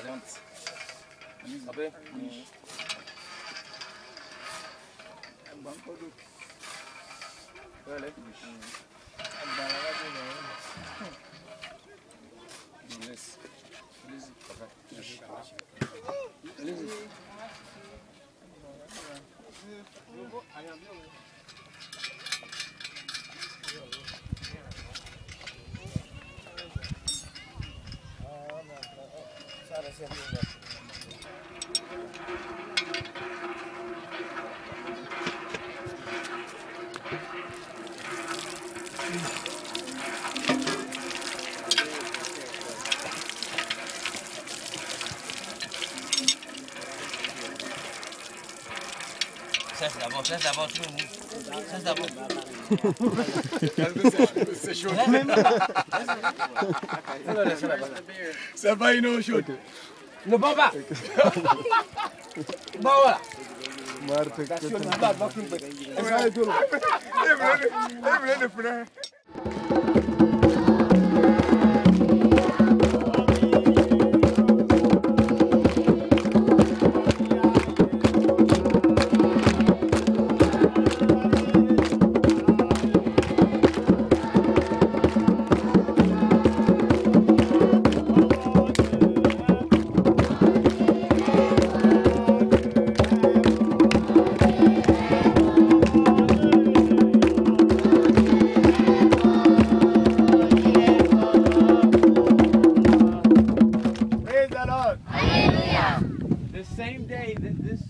Alemans. Abi. Ben banko dur. Böyle. Ben bana diyorum. Liz. Liz. Liz. Liz. Liz. Ayağım yok. Thank you. Ça, c'est d'abord, ça, c'est d'abord, Ça, c'est d'abord. C'est chaud. Ça va, il est chaud. Ne bois. Bon, voilà. The Hallelujah. Same day that this